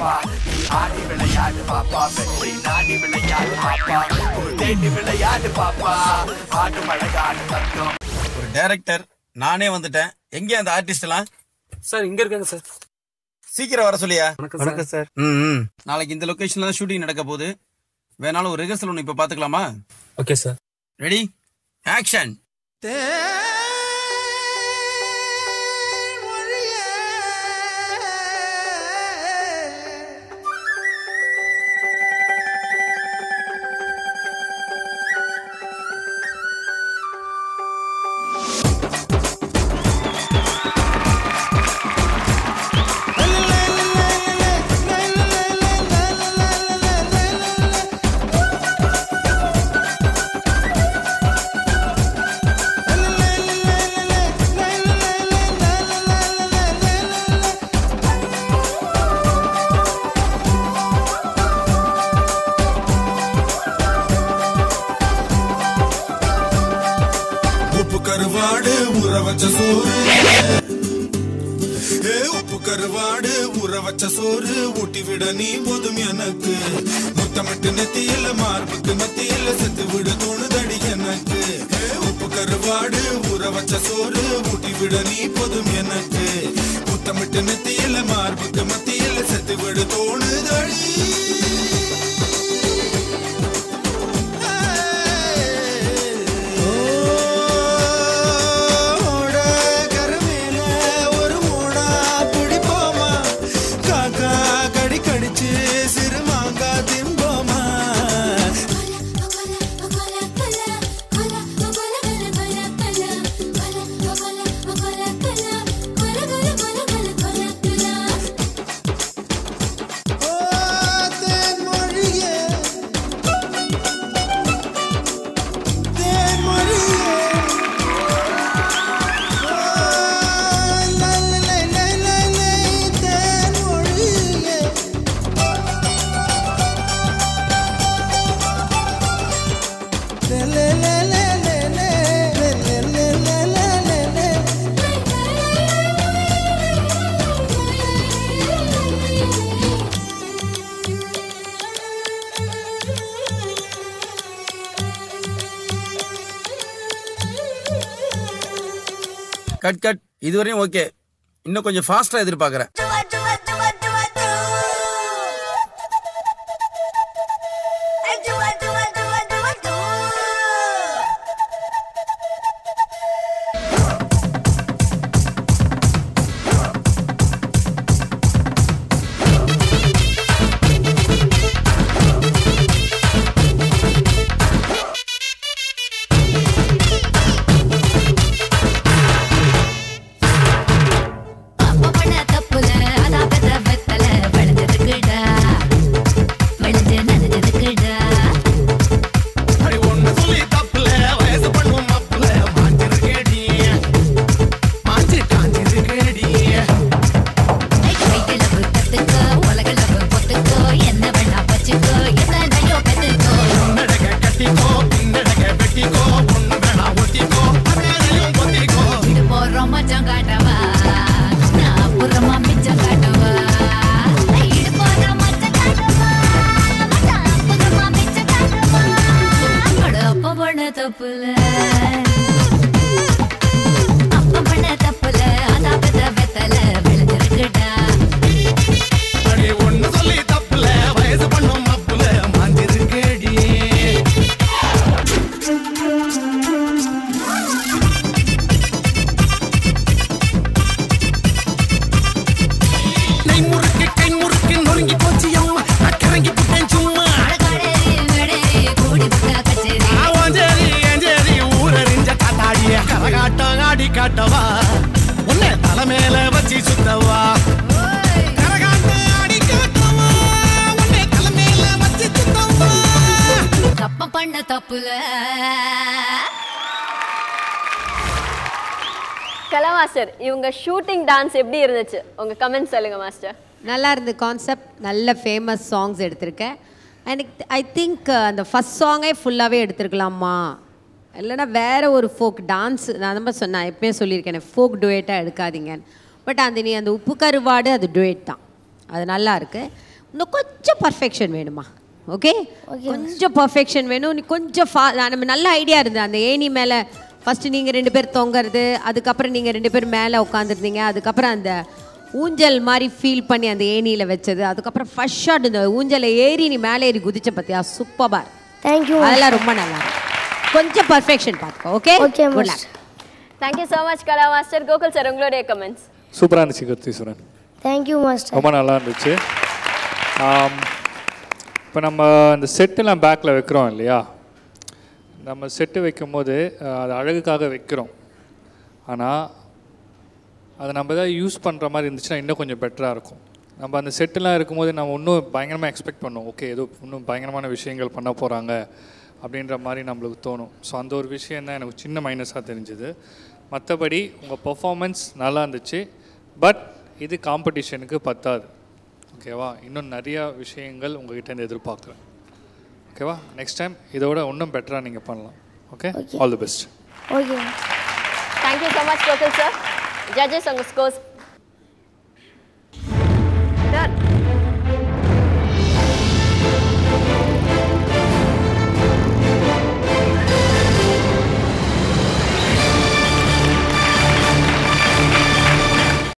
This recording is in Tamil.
பாப்பா. நீ ஆடி விளையாடு பாப்பா. வெற்றி நாடி விளையாடு பாப்பா. ஒரு தேடி விளையாடு பாப்பா. ஆடு மழகாடு ஒரு டைரக்டர் நானே வந்துட்டேன். எங்கே அந்த ஆர்டிஸ்ட் எல்லாம்? சார் இங்க இருக்காங்க சார். சீக்கிரம் வர சொல்லியா? வணக்கம் சார். ம் ம். நாளைக்கு இந்த லொகேஷன்ல தான் ஷூட்டிங் நடக்க போகுது. வேணாலும் ஒரு ரிஹர்சல் ஒன்று இப்போ பார்த்துக்கலாமா? ஓகே சார் ரெடி ஆக்ஷன் கருவாடு ஊற வச்ச சோறு. ஏ உப்பு கருவாடு ஊற வச்ச சோறு. ஊட்டி விட நீ போதும் எனக்கு. முத்தமிட்டு நெத்தியில மார்புக்கு மத்தியில செத்து விட தோணுதடி எனக்கு. ஏ உப்பு கருவாடு ஊற வச்ச சோறு. ஊட்டி விட நீ போதும் எனக்கு. முத்தமிட்டு நெத்தியில மார்புக்கு மத்தியில கட் கட். இதுவரையும் ஓகே இன்னும் கொஞ்சம் ஃபாஸ்டா எதிர்பார்க்கறேன். தப்புல மேல வச்சு சுத்தவா? தப்ப பண்ண தப்புல. கலா மாஸ்டர் இவங்க ஷூட்டிங் டான்ஸ் எப்படி இருந்துச்சு? உங்க கமெண்ட் சொல்லுங்க மாஸ்டர் நல்லா இருந்து கான்செப்ட் நல்ல ஃபேமஸ் சாங்ஸ் எடுத்திருக்கேன். எனக்கு ஐ திங்க் அந்த ஃபஸ்ட் சாங்கே ஃபுல்லாகவே எடுத்திருக்கலாமா? இல்லைன்னா வேற ஒரு ஃபோக் டான்ஸ் நான் ரொம்ப சொன்னேன் எப்பயும் சொல்லியிருக்கேன் ஃபோக் டுவேட்டாக எடுக்காதீங்கன்னு பட் அந்த நீ அந்த உப்பு கருவாடு அது டுவேட் தான். அது நல்லா இருக்கு. இன்னும் கொஞ்சம் பர்ஃபெக்ஷன் வேணுமா? ஓகே கொஞ்சம் பர்ஃபெக்ஷன் வேணும். நீ கொஞ்சம் ஃபா நம்ம நல்ல ஐடியா இருந்தது. அந்த ஏணி மேலே ஃபஸ்ட்டு நீங்கள் ரெண்டு பேர் தொங்குறது அதுக்கப்புறம் நீங்கள் ரெண்டு பேர் மேலே உட்காந்துருந்தீங்க அதுக்கப்புறம் அந்த ஊஞ்சல் மாதிரி ஃபீல் பண்ணி அந்த ஏணியில் வச்சது. அதுக்கப்புறம் ஃபர்ஸ்ட் ஷாட் இந்த ஊஞ்சலை ஏறி நீ மேலே ஏறி குதிச்ச பார்த்தியா சூப்பராக தேங்க்யூ அதெல்லாம் ரொம்ப நல்லா. கொஞ்சம் பர்ஃபெக்ஷன் பார்த்துக்கோ okay Okay, good. Luck thank you so much Kala master Gokul sir உங்களுடைய கமெண்ட்ஸ் சூப்பராக இருந்துச்சு கீர்த்தீஸ்வரன் தேங்க்யூ மாஸ்டர் ரொம்ப நல்லா இருந்துச்சு. இப்போ நம்ம இந்த செட்டெல்லாம் பேக்கில் வைக்கிறோம் இல்லையா? நம்ம செட்டு வைக்கும்போது அது அழகுக்காக வைக்கிறோம். ஆனால் அதை நம்ம எதாவது யூஸ் பண்ணுற மாதிரி இருந்துச்சுன்னா இன்னும் கொஞ்சம் பெட்டராக இருக்கும். நம்ம அந்த செட்டெல்லாம் இருக்கும்போது நம்ம இன்னும் பயங்கரமாக எக்ஸ்பெக்ட் பண்ணோம் ஓகே ஏதோ இன்னும் பயங்கரமான விஷயங்கள் பண்ண போகிறாங்க அப்படின்ற மாதிரி நம்மளுக்கு தோணும். ஸோ அந்த ஒரு விஷயம் தான் எனக்கு சின்ன மைனஸாக தெரிஞ்சுது. மற்றபடி உங்கள் பெர்ஃபார்மன்ஸ் நல்லா இருந்துச்சு. பட் இது காம்படிஷனுக்கு பத்தாது. ஓகேவா இன்னும் நிறையா விஷயங்கள் உங்ககிட்ட எதிர்பார்க்குறேன். ஓகேவா நெக்ஸ்ட் டைம் இதோட இன்னும் பெட்டராக நீங்கள் பண்ணலாம். Okay all the best okay thank you so much Gokul sir judges உங்கள் ஸ்கோர்ஸ்